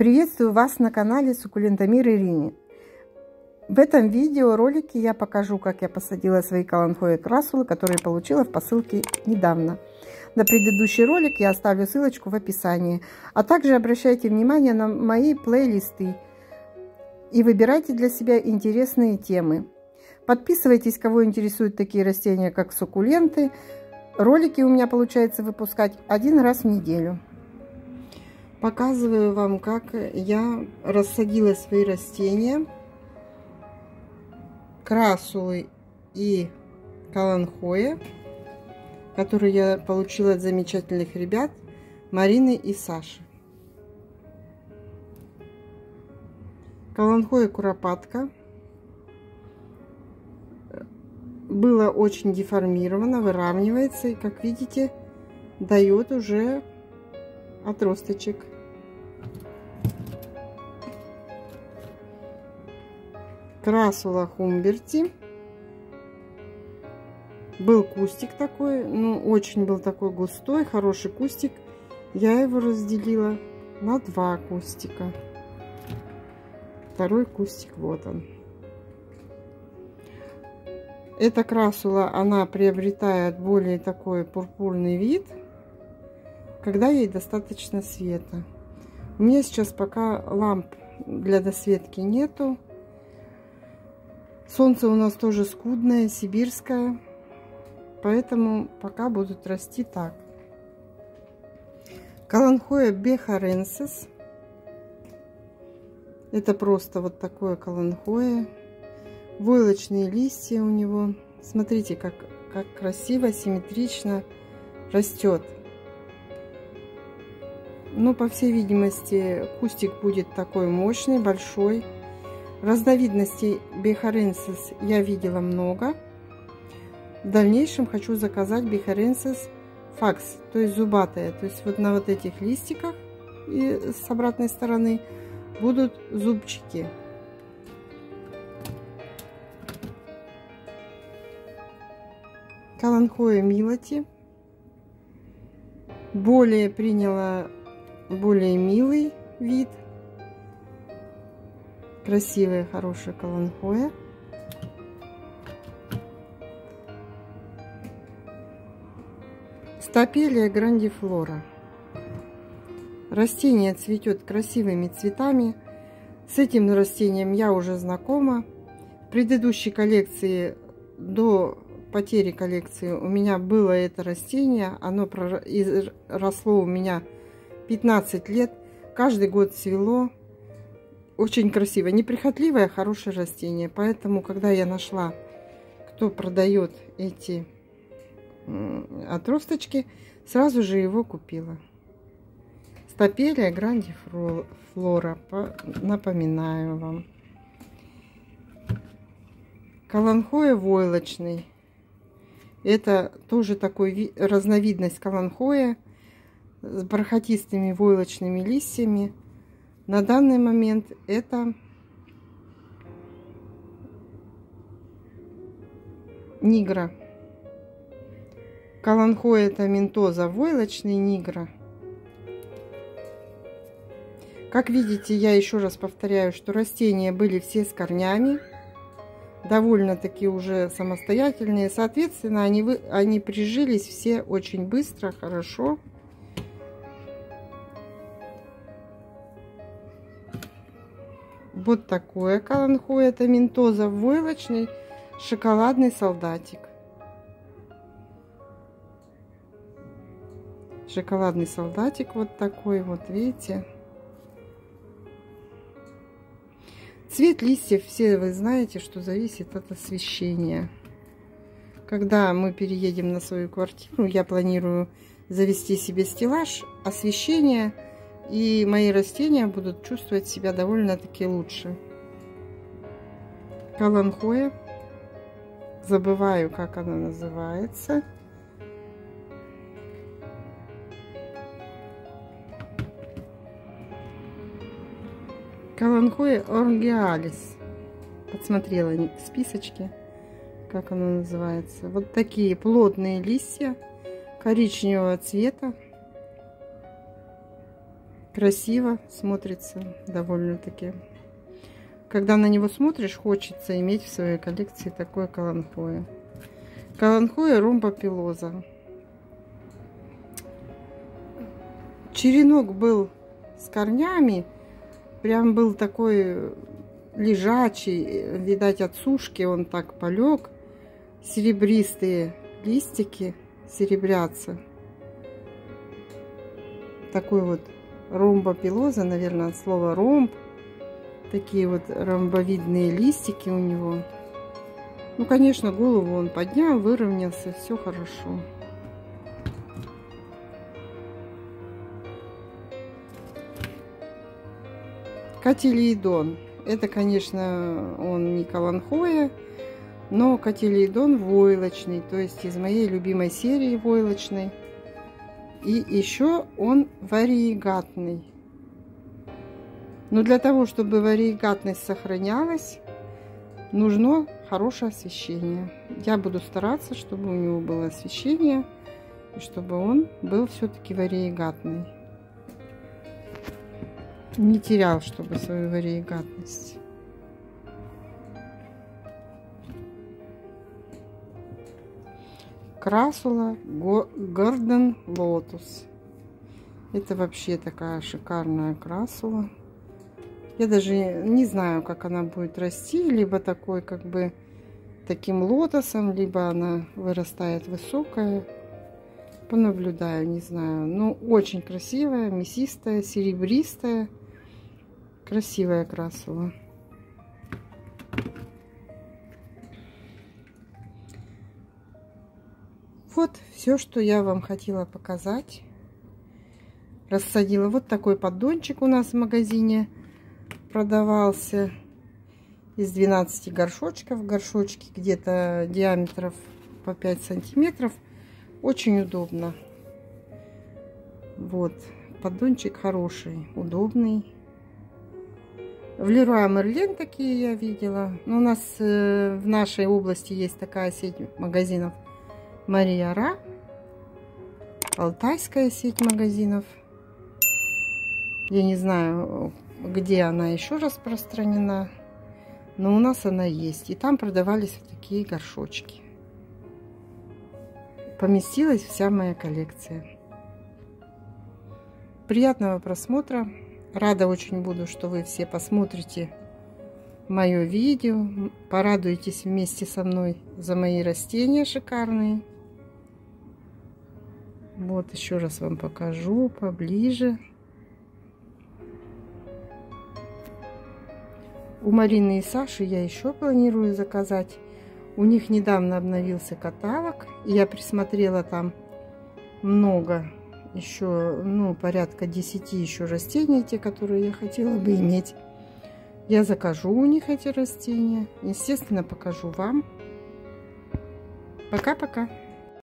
Приветствую вас на канале Суккулентомир Ирине. В этом видеоролике я покажу, как я посадила свои каланхои красулы, которые получила в посылке недавно. На предыдущий ролик я оставлю ссылочку в описании. А также обращайте внимание на мои плейлисты и выбирайте для себя интересные темы. Подписывайтесь, кого интересуют такие растения, как суккуленты. Ролики у меня получается выпускать один раз в неделю. Показываю вам, как я рассадила свои растения. Красулы и каланхоя, которые я получила от замечательных ребят Марины и Саши. Каланхоя куропатка было очень деформировано, выравнивается и, как видите, дает уже отросточек. Красула Хумберти. Был кустик такой, ну очень был такой густой, хороший кустик. Я его разделила на два кустика. Второй кустик, вот он. Эта красула, она приобретает более такой пурпурный вид – когда ей достаточно света. У меня сейчас пока ламп для досветки нету. Солнце у нас тоже скудное, сибирское. Поэтому пока будут расти так. Каланхоя бехаренсис. Это просто вот такое каланхоя. Войлочные листья у него. Смотрите, как, как красиво, симметрично растет. Но, по всей видимости, кустик будет такой мощный, большой. Разновидностей бихаренсис я видела много. В дальнейшем хочу заказать бихаренсис факс, то есть зубатая. То есть вот на вот этих листиках и с обратной стороны будут зубчики. Каланхоя Милоти более приняла более милый вид. Красивая, хорошая каланхоя. Стапелия грандифлора. Растение цветет красивыми цветами. С этим растением я уже знакома. В предыдущей коллекции до потери коллекции у меня было это растение. Оно росло у меня 15 лет. Каждый год цвело. Очень красивое. Неприхотливое, хорошее растение. Поэтому, когда я нашла, кто продает эти отросточки, сразу же его купила. Стапелия гранди флора. Напоминаю вам. Каланхоя войлочный. Это тоже такой разновидность каланхоя с бархатистыми войлочными листьями. На данный момент это нигра. Каланхоя это ментоза войлочный нигра. Как видите, я еще раз повторяю, что растения были все с корнями, довольно-таки уже самостоятельные. Соответственно, они, они прижились все очень быстро, хорошо. Вот такое каланху. Это ментоза войлочный шоколадный солдатик. Шоколадный солдатик вот такой вот, видите? Цвет листьев, все вы знаете, что зависит от освещения. Когда мы переедем на свою квартиру, я планирую завести себе стеллаж, освещение – и мои растения будут чувствовать себя довольно-таки лучше. Каланхоя. Забываю, как она называется. Каланхоя оргиалис. Подсмотрела в списочке, как она называется. Вот такие плотные листья коричневого цвета. Красиво смотрится довольно-таки. Когда на него смотришь, хочется иметь в своей коллекции такое каланхоя. Каланхоя ромбопилоза. Черенок был с корнями. Прям был такой лежачий. Видать, от сушки он так полег. Серебристые листики серебрятся. Такой вот ромбопилоза, наверное, от слова ромб. Такие вот ромбовидные листики у него. Ну, конечно, голову он поднял, выровнялся, все хорошо. Катилиидон. Это, конечно, он не каланхоя, но катилиидон войлочный, то есть из моей любимой серии войлочной. И еще он вариегатный. Но для того, чтобы вариегатность сохранялась, нужно хорошее освещение. Я буду стараться, чтобы у него было освещение, и чтобы он был все-таки вариегатный. Не терял, чтобы свою вариегатность. Красула Gordon Lotus. Это вообще такая шикарная красула. Я даже не знаю, как она будет расти. Либо такой, как бы, таким лотосом, либо она вырастает высокая. Понаблюдаю, не знаю. Ну, очень красивая, мясистая, серебристая. Красивая красова. Вот все, что я вам хотела показать. Рассадила вот такой поддончик у нас в магазине продавался из 12 горшочков. Горшочки где-то диаметров по 5 сантиметров. Очень удобно. Вот, поддончик хороший, удобный. В Леруа Мерлен такие я видела. Но у нас э, в нашей области есть такая сеть магазинов Мария Ра. Алтайская сеть магазинов. Я не знаю, где она еще распространена. Но у нас она есть. И там продавались вот такие горшочки. Поместилась вся моя коллекция. Приятного просмотра. Рада очень буду, что вы все посмотрите мое видео. Порадуйтесь вместе со мной за мои растения шикарные. Вот еще раз вам покажу поближе. У Марины и Саши я еще планирую заказать. У них недавно обновился каталог. Я присмотрела там много еще, ну, порядка 10 еще растений, те, которые я хотела бы иметь. Я закажу у них эти растения. Естественно, покажу вам. Пока-пока.